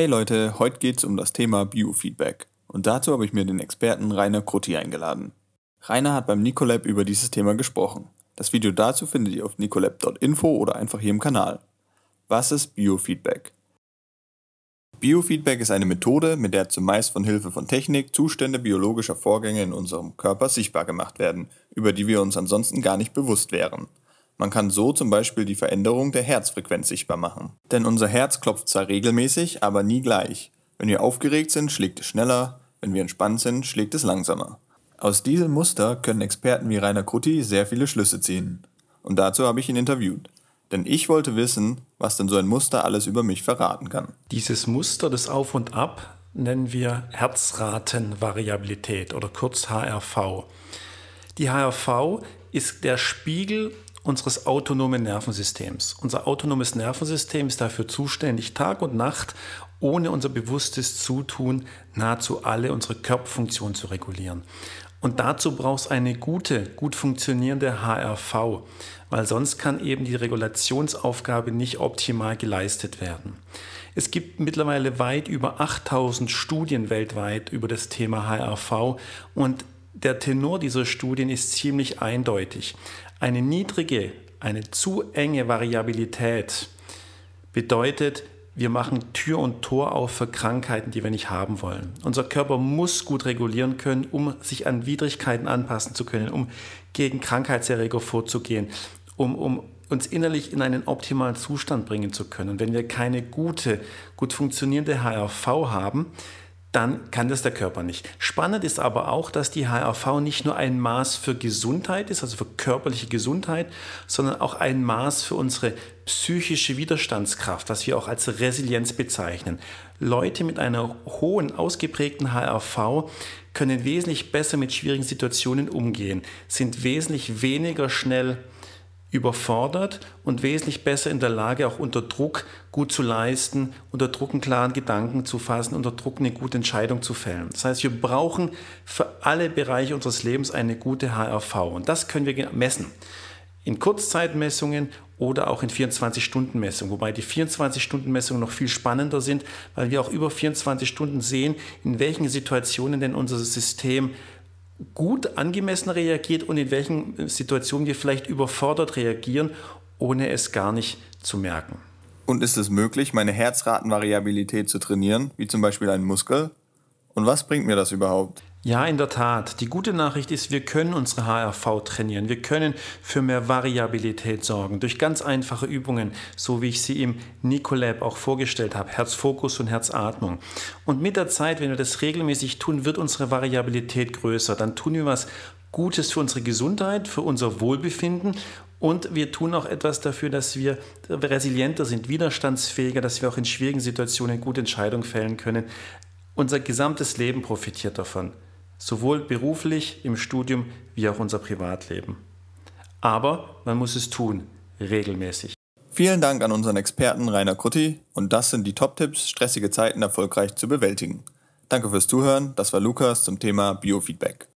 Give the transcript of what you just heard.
Hey Leute, heute geht es um das Thema Biofeedback. Und dazu habe ich mir den Experten Rainer Krutti eingeladen. Rainer hat beim Nicolab über dieses Thema gesprochen. Das Video dazu findet ihr auf nicolab.info oder einfach hier im Kanal. Was ist Biofeedback? Biofeedback ist eine Methode, mit der zumeist von Hilfe von Technik Zustände biologischer Vorgänge in unserem Körper sichtbar gemacht werden, über die wir uns ansonsten gar nicht bewusst wären. Man kann so zum Beispiel die Veränderung der Herzfrequenz sichtbar machen. Denn unser Herz klopft zwar regelmäßig, aber nie gleich. Wenn wir aufgeregt sind, schlägt es schneller, wenn wir entspannt sind, schlägt es langsamer. Aus diesem Muster können Experten wie Rainer Krutti sehr viele Schlüsse ziehen. Und dazu habe ich ihn interviewt. Denn ich wollte wissen, was denn so ein Muster alles über mich verraten kann. Dieses Muster des Auf und Ab nennen wir Herzratenvariabilität oder kurz HRV. Die HRV ist der Spiegel unseres autonomen Nervensystems. Unser autonomes Nervensystem ist dafür zuständig, Tag und Nacht ohne unser bewusstes Zutun nahezu alle unsere Körperfunktionen zu regulieren. Und dazu braucht es eine gute, gut funktionierende HRV, weil sonst kann eben die Regulationsaufgabe nicht optimal geleistet werden. Es gibt mittlerweile weit über 8000 Studien weltweit über das Thema HRV und der Tenor dieser Studien ist ziemlich eindeutig. Eine niedrige, eine zu enge Variabilität bedeutet, wir machen Tür und Tor auf für Krankheiten, die wir nicht haben wollen. Unser Körper muss gut regulieren können, um sich an Widrigkeiten anpassen zu können, um gegen Krankheitserreger vorzugehen, um, um uns innerlich in einen optimalen Zustand bringen zu können. Wenn wir keine gute, gut funktionierende HRV haben, dann kann das der Körper nicht. Spannend ist aber auch, dass die HRV nicht nur ein Maß für Gesundheit ist, also für körperliche Gesundheit, sondern auch ein Maß für unsere psychische Widerstandskraft, was wir auch als Resilienz bezeichnen. Leute mit einer hohen, ausgeprägten HRV können wesentlich besser mit schwierigen Situationen umgehen, sind wesentlich weniger schnell überfordert und wesentlich besser in der Lage, auch unter Druck gut zu leisten, unter Druck einen klaren Gedanken zu fassen, unter Druck eine gute Entscheidung zu fällen. Das heißt, wir brauchen für alle Bereiche unseres Lebens eine gute HRV und das können wir messen. In Kurzzeitmessungen oder auch in 24-Stunden-Messungen, wobei die 24-Stunden-Messungen noch viel spannender sind, weil wir auch über 24 Stunden sehen, in welchen Situationen denn unser System gut angemessen reagiert und in welchen Situationen wir vielleicht überfordert reagieren, ohne es gar nicht zu merken. Und ist es möglich, meine Herzratenvariabilität zu trainieren, wie zum Beispiel einen Muskel? Und was bringt mir das überhaupt? Ja, in der Tat. Die gute Nachricht ist, wir können unsere HRV trainieren. Wir können für mehr Variabilität sorgen durch ganz einfache Übungen, so wie ich sie im Nicolab auch vorgestellt habe. Herzfokus und Herzatmung. Und mit der Zeit, wenn wir das regelmäßig tun, wird unsere Variabilität größer. Dann tun wir was Gutes für unsere Gesundheit, für unser Wohlbefinden und wir tun auch etwas dafür, dass wir resilienter sind, widerstandsfähiger, dass wir auch in schwierigen Situationen gute Entscheidungen fällen können. Unser gesamtes Leben profitiert davon sowohl beruflich im Studium wie auch unser Privatleben. Aber man muss es tun, regelmäßig. Vielen Dank an unseren Experten Rainer Krutti und das sind die Top-Tipps, stressige Zeiten erfolgreich zu bewältigen. Danke fürs Zuhören, das war Lukas zum Thema Biofeedback.